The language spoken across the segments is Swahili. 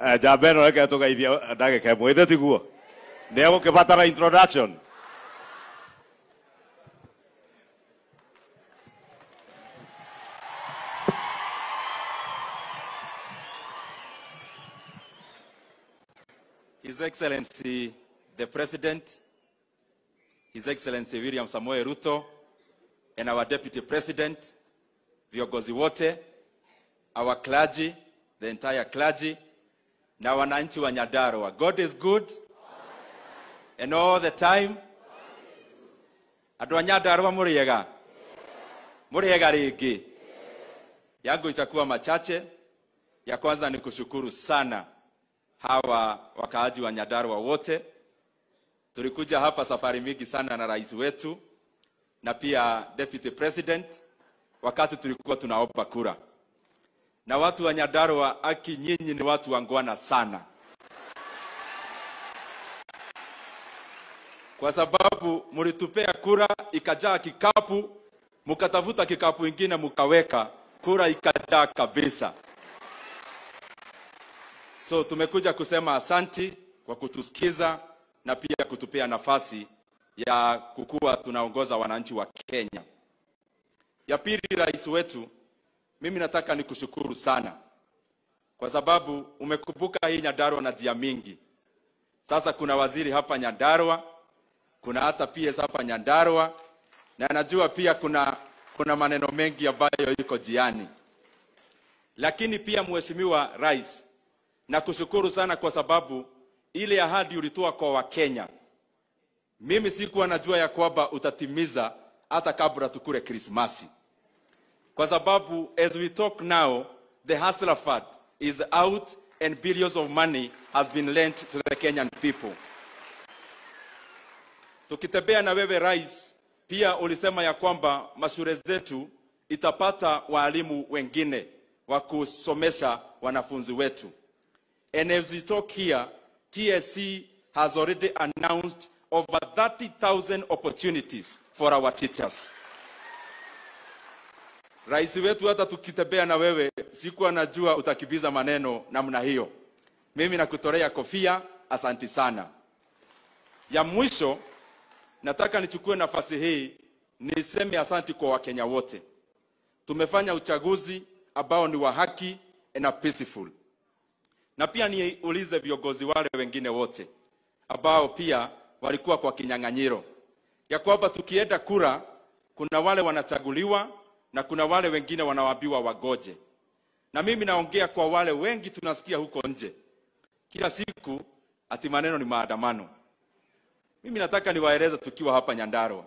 Eh, njamba ĩno reke tũgeithie ndagĩka ĩmwe ithĩ tiguo. Nĩ egũkĩbatara introduction. His Excellency the President, His Excellency William Samoei Ruto, and our Deputy President, viongozi wote, our clergy, the entire clergy, na wananchi wa Nyandarua. God is good and all the time. Andu a Nyandarua muriega Mũrĩega rĩngĩ? Yangu itakuwa machache. Ya kwanza ni kushukuru sana hawa wakaaji wa Nyandarua wote. Tulikuja hapa safari mingi sana na rais wetu na pia deputy president wakati tulikuwa tunaomba kura. Na watu wa Nyandarua, aki nyinyi ni watu wangwana sana, kwa sababu mlitupea kura ikajaa kikapu, mkatafuta kikapu ingine mkaweka, kura ikajaa kabisa. So tumekuja kusema asanti kwa kutusikiza na pia kutupea nafasi ya kukuwa tunaongoza wananchi wa Kenya. Ya pili, rais wetu, mimi nataka nikushukuru sana. Kwa sababu umekumbuka hii Nyandarua na njia mingi. Sasa kuna waziri hapa Nyandarua, kuna hata PS hapa Nyandarua, na najua pia kuna, kuna maneno mengi ambayo iko jiani, lakini pia mheshimiwa rais, nakushukuru sana kwa sababu ile ahadi ulitoa kwa Wakenya, mimi sikuwa najua ya kwamba utatimiza hata kabla tukule Krismasi, kwa sababu as we talk now the hustler fund is out and billions of money has been lent to the Kenyan people. Tukitembea na wewe rais, pia ulisema ya kwamba mashule zetu itapata walimu wengine wa kusomesha wanafunzi wetu. And as we talk here, TSC has already announced over 30,000 opportunities for our teachers. Rais wetu, hata tukitembea na wewe, sikuwa najua utakibiza maneno namna hiyo. Mimi nakutolea kofia, asanti sana. Ya mwisho, nataka nichukue nafasi hii niseme asanti kwa Wakenya wote. Tumefanya uchaguzi ambao ni wa haki na peaceful na pia niulize viongozi wale wengine wote ambao pia walikuwa kwa kinyang'anyiro ya kwamba tukienda kura, kuna wale wanachaguliwa na kuna wale wengine wanawaambiwa wagoje. Na mimi naongea kwa wale wengi tunasikia huko nje kila siku ati maneno ni maandamano. Mimi nataka niwaeleze, tukiwa hapa Nyandarua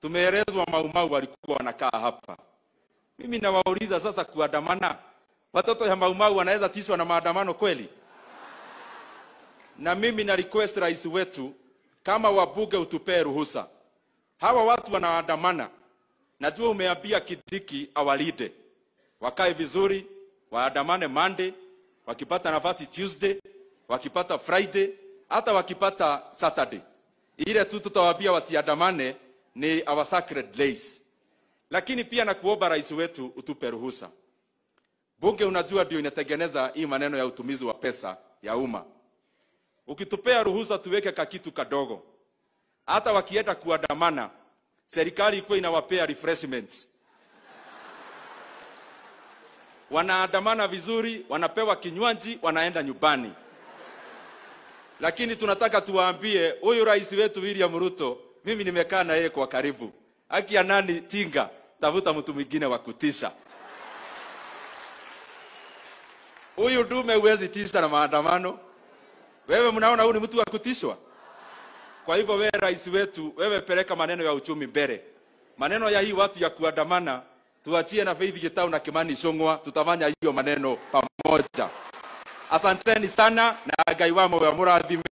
tumeelezwa Maumau walikuwa wanakaa hapa. Mimi nawauliza sasa, kuandamana watoto ya Maumau wanaweza tishwa na maandamano kweli? Na mimi na request rais wetu, kama wabunge utupee ruhusa, hawa watu wanaandamana. Najua umeambia Kidiki awalide, wakae vizuri, waandamane Monday, wakipata nafasi Tuesday, wakipata Friday, hata wakipata Saturday. Ile tu tutawaambia wasiandamane ni our sacred days, lakini pia nakuomba rais wetu utupe ruhusa Bunge unajua ndio inatengeneza hii maneno ya utumizi wa pesa ya umma. Ukitupea ruhusa tuweke kakitu kadogo, hata wakienda kuandamana, serikali ikuwa inawapea refreshments. Wanaandamana vizuri, wanapewa kinywaji, wanaenda nyumbani. Lakini tunataka tuwaambie huyu rais wetu William Ruto, mimi nimekaa na yeye kwa karibu, haki ya nani tinga, tafuta mtu mwingine wa kutisha. Huyu dume huwezi tisha na maandamano. Wewe mnaona huyu ni mtu wa kutishwa? Kwa hivyo wewe rais wetu, wewe peleka maneno ya uchumi mbele. Maneno ya hii watu ya kuandamana tuachie na Faith Gitau na Kimani Ichung'wa, tutafanya hiyo maneno pamoja. Asanteni sana na Ngai wa moyo mũrathime